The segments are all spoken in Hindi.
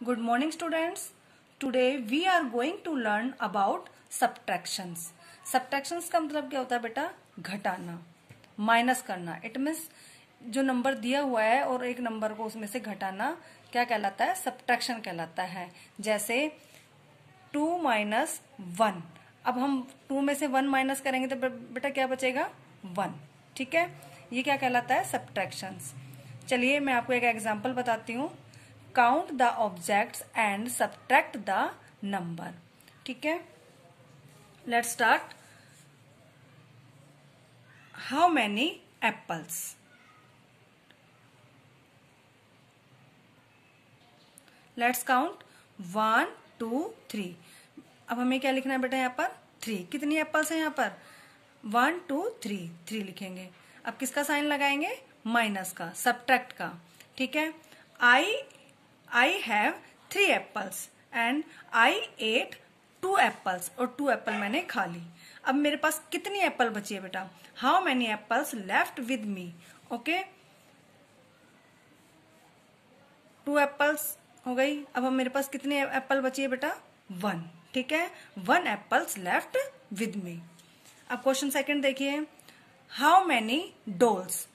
Good morning, students. Today, we are going to learn about subtractions. Subtractions का मतलब क्या होता है बेटा? घटाना माइनस करना। इट मीन्स जो नंबर दिया हुआ है और एक नंबर को उसमें से घटाना, क्या कहलाता है? सब्ट्रैक्शन कहलाता है। जैसे टू माइनस वन अब हम टू में से वन माइनस करेंगे तो बेटा क्या बचेगा? वन ठीक है? ये क्या कहलाता है? सब्ट्रैक्शंस चलिए, मैं आपको एक एग्ज़ाम्पल बताती हूँ। Count the objects and subtract the number ठीक है? Let start how many apples let's count one two three अब हमें क्या लिखना है बेटा यहाँ पर? थ्री कितनी एप्पल्स है यहाँ पर? वन टू थ्री थ्री लिखेंगे. अब किसका साइन लगाएँगे? माइनस का. सब्ट्रैक्ट का. ठीक है? I I have three apples and I ate two apples और टू एप्पल मैंने खा ली। अब मेरे पास कितनी एप्पल बची है बेटा? How many apples left with me okay two apples हो गई। अब हम मेरे पास कितने एप्पल बची है बेटा? वन ठीक है? One apples left with me अब क्वेश्चन सेकंड देखिए। How many dolls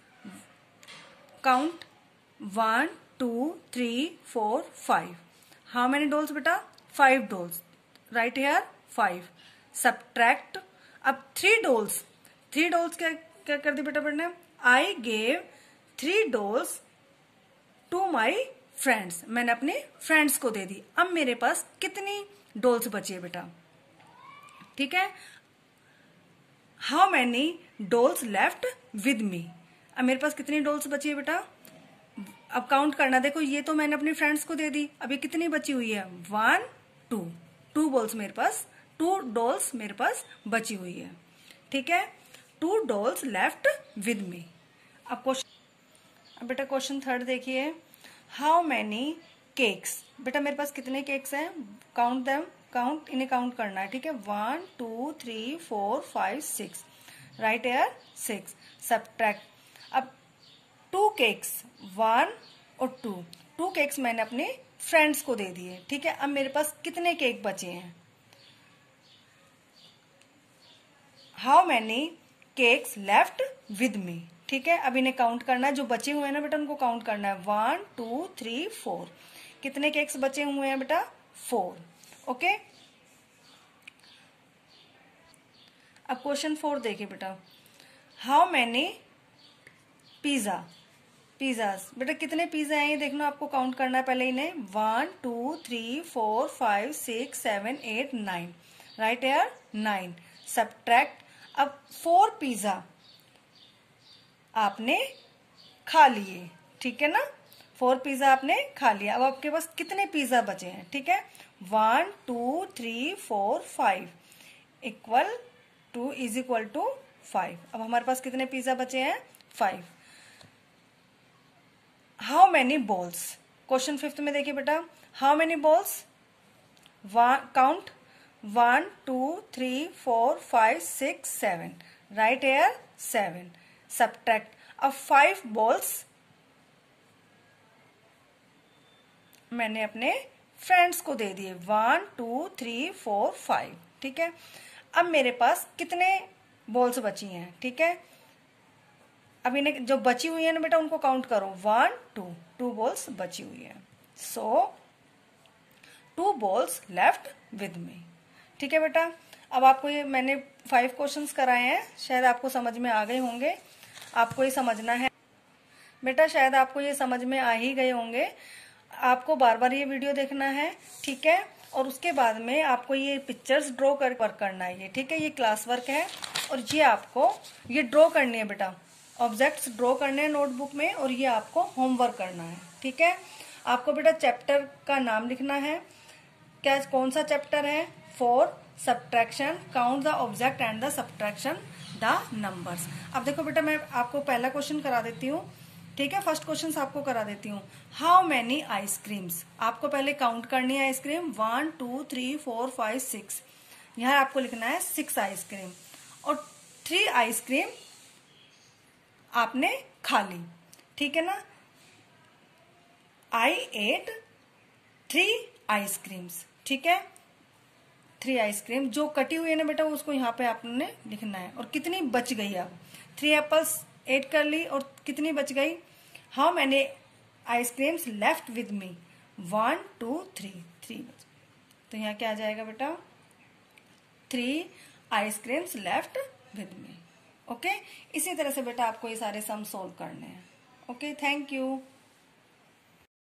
count one two, three, four, five. How many dolls बेटा? Five dolls. Right here? Five. Subtract. अब थ्री डोल्स। थ्री डोल्स क्या क्या कर दी बेटा बेटा I gave three dolls to my friends मैंने अपने फ्रेंड्स को दे दी। अब मेरे पास कितनी डोल्स बची है बेटा? ठीक है? How many dolls left with me अब मेरे पास कितनी डोल्स बची है बेटा? अब काउंट करना। देखो, ये तो मैंने अपनी फ्रेंड्स को दे दी। अभी कितनी बची हुई है? वन टू टू बॉल्स मेरे पास। टू डोल्स मेरे पास बची हुई है। ठीक है? Two dolls left with me अब क्वेश्चन अब बेटा क्वेश्चन थर्ड देखिए। हाउ मैनी केक्स बेटा मेरे पास कितने केक्स हैं? काउंट दैम काउंट इन्हें काउंट करना है। ठीक है? One two three four five six right here six subtract अब टू केक्स वन और टू टू केक्स मैंने अपने फ्रेंड्स को दे दिए, ठीक है? अब मेरे पास कितने केक बचे हैं? How many cakes left with me ठीक है? अब इन्हें काउंट करना है। जो बचे हुए हैं ना बेटा, उनको काउंट करना है। वन टू थ्री फोर कितने केक्स बचे हुए हैं बेटा? फोर ओके अब क्वेश्चन फोर देखिए बेटा। हाउ मैनी पिज्जा पिज्जाज बेटा, कितने पिज्जा हैं ये देखना, आपको काउंट करना है पहले इन्हें. One two three four five six seven eight nine right here nine subtract अब फोर पिज्जा आपने खा लिए. ठीक है ना? फोर पिज्जा आपने खा लिया अब आपके पास कितने पिज्जा बचे हैं? ठीक है? One two three four five equal to is equal to five अब हमारे पास कितने पिज्जा बचे हैं? Five how many balls question fifth में देखिए बेटा। How many balls count one two three four five six seven right here seven subtract अब फाइव बॉल्स मैंने अपने फ्रेंड्स को दे दिए। One two three four five ठीक है? अब मेरे पास कितने बॉल्स बची हैं? ठीक है? अब इन्हें जो बची हुई है ना बेटा, उनको काउंट करो। वन टू टू बॉल्स बची हुई है। So two balls left with me ठीक है बेटा? अब आपको ये मैंने फाइव क्वेश्चंस कराए हैं। शायद आपको समझ में आ गए होंगे। आपको ये समझना है। बेटा, शायद आपको ये समझ में आ ही गए होंगे। आपको बार बार ये वीडियो देखना है, ठीक है? और उसके बाद में आपको ये पिक्चर्स ड्रॉ कर वर्क करना है ये, ठीक है? ये क्लास वर्क है। और ये आपको ये ड्रॉ करनी है बेटा। ऑब्जेक्ट्स ड्रॉ करने हैं नोटबुक में और ये आपको होमवर्क करना है, ठीक है? आपको बेटा चैप्टर का नाम लिखना है। क्या कौन सा चैप्टर है? Four subtraction count the object and the subtraction the numbers अब देखो बेटा, मैं आपको पहला क्वेश्चन करा देती हूँ, ठीक है? फ़र्स्ट क्वेश्चन आपको करा देती हूँ। हाउ मैनी आइसक्रीम्स आपको पहले काउंट करनी है ice cream one two three four five six यहाँ आपको लिखना है सिक्स आइसक्रीम और थ्री आइसक्रीम आपने खा ली। ठीक है ना? आई एट थ्री आइसक्रीम्स ठीक है? थ्री आइसक्रीम जो कटी हुई है ना बेटा, उसको यहाँ पे आपने लिखना है। और कितनी बच गई अब? थ्री एप्पल्स एड कर ली और कितनी बच गई? हाउ मैंने ice creams left with me one two three three बच तो यहाँ क्या आ जाएगा बेटा? Three ice creams left with me okay इसी तरह से बेटा आपको ये सारे सम सोल्व करने हैं। Okay thank you